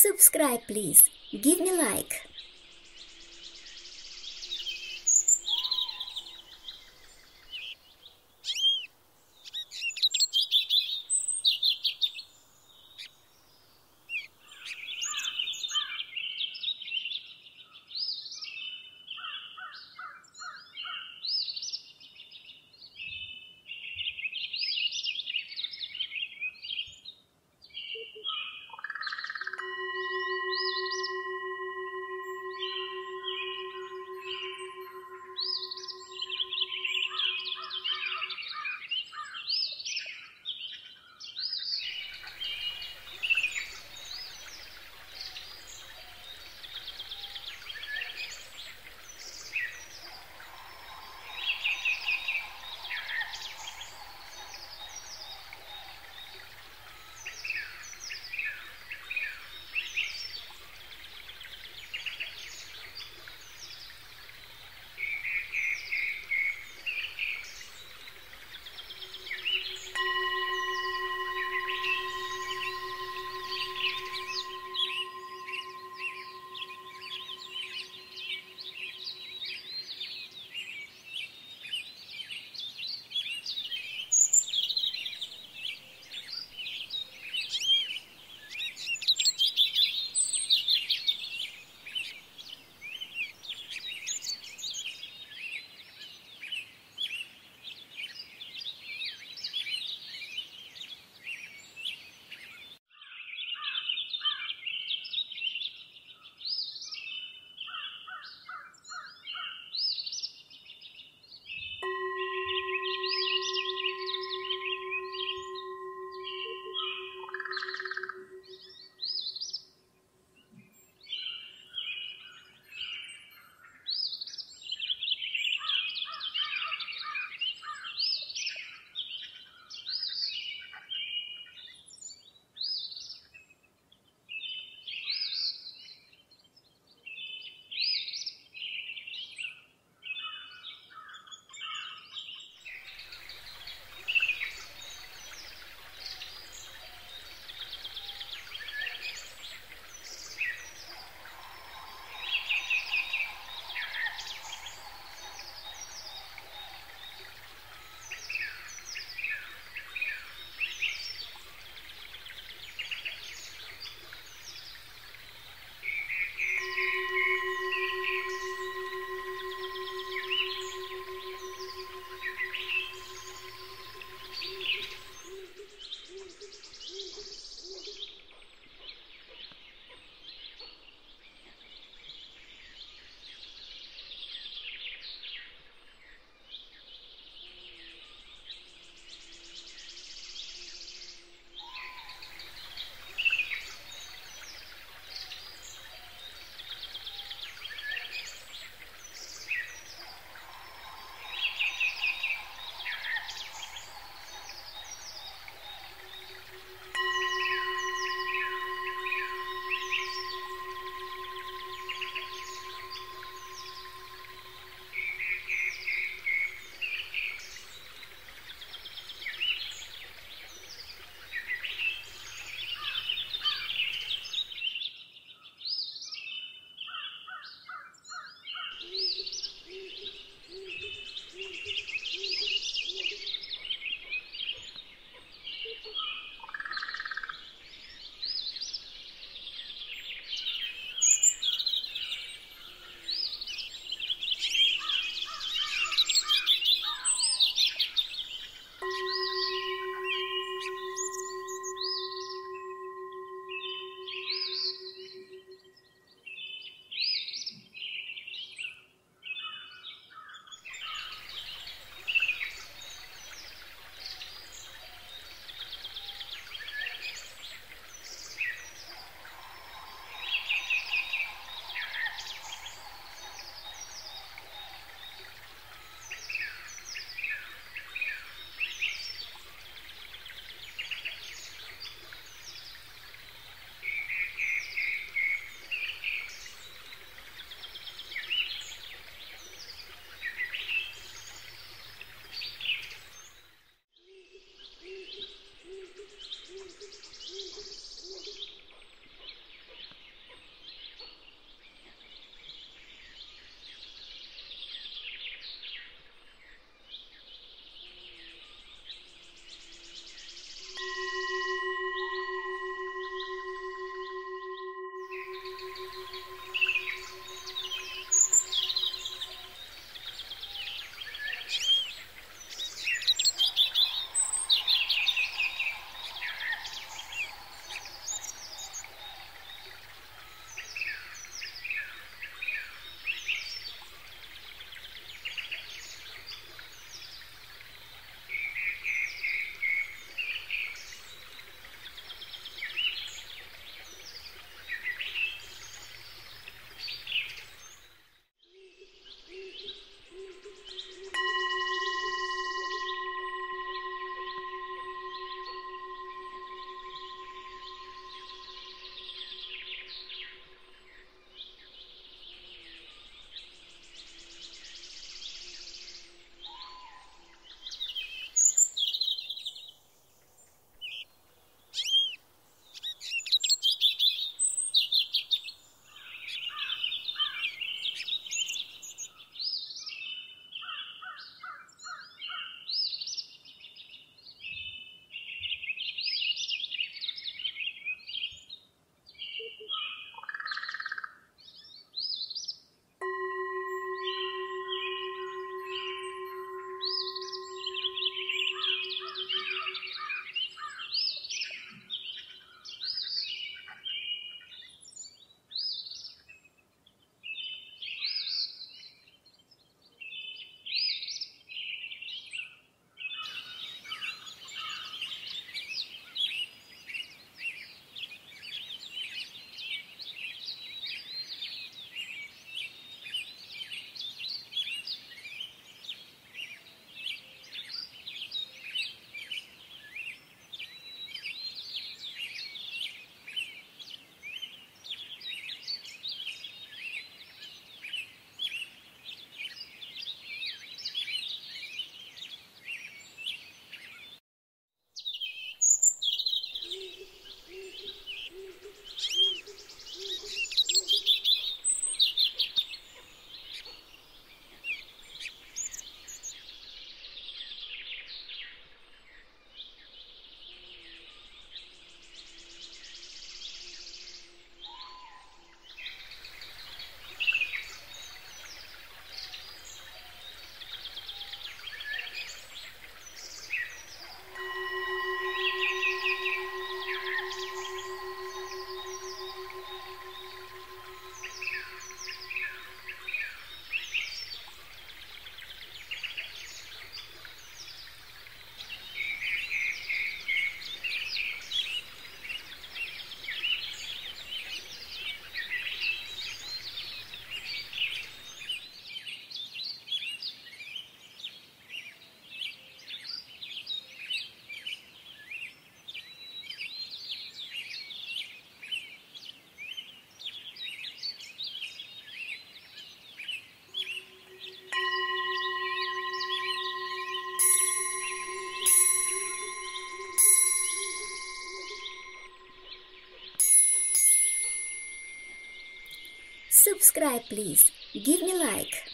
Subscribe please. Give me like. Subscribe please. Give me like.